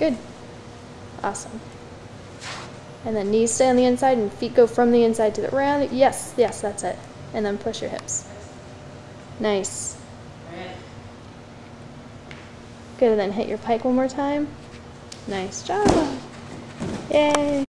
Good. Awesome. And then knees stay on the inside and feet go from the inside to the round. Yes, yes, that's it. And then push your hips. Nice. Good, and then hit your pike one more time. Nice job. Yay.